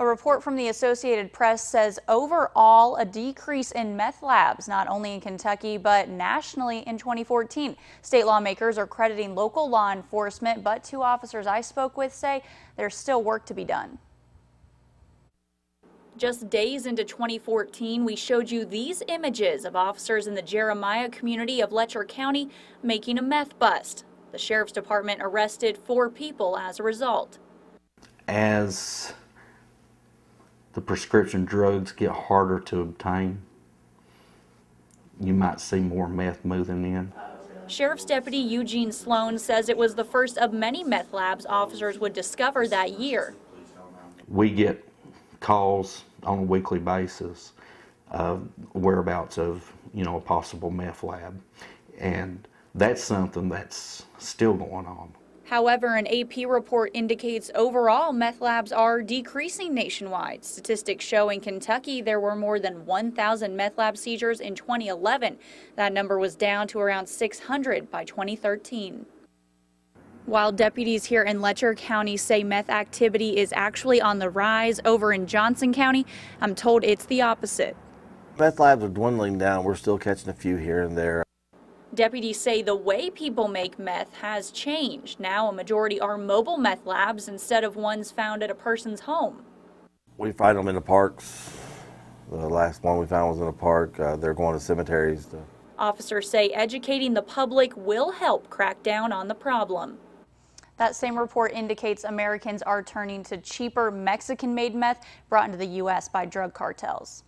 A report from the Associated Press says overall a decrease in meth labs, not only in Kentucky, but nationally in 2014. State lawmakers are crediting local law enforcement, but two officers I spoke with say there's still work to be done. Just days into 2014, we showed you these images of officers in the Jeremiah community of Letcher County making a meth bust. The Sheriff's Department arrested four people as a result. As the prescription drugs get harder to obtain, you might see more meth moving in. Sheriff's Deputy Eugene Sloan says it was the first of many meth labs officers would discover that year. We get calls on a weekly basis of whereabouts of, you know, a possible meth lab. And that's something that's still going on. However, an AP report indicates overall meth labs are decreasing nationwide. Statistics show in Kentucky there were more than 1,000 meth lab seizures in 2011. That number was down to around 600 by 2013. While deputies here in Letcher County say meth activity is actually on the rise over in Johnson County, I'm told it's the opposite. Meth labs are dwindling down. We're still catching a few here and there. Deputies say the way people make meth has changed. Now a majority are mobile meth labs instead of ones found at a person's home. We find them in the parks. The last one we found was in a park. Uh, they're going to cemeteries. To... Officers say educating the public will help crack down on the problem. That same report indicates Americans are turning to cheaper Mexican-made meth brought into the U.S. by drug cartels.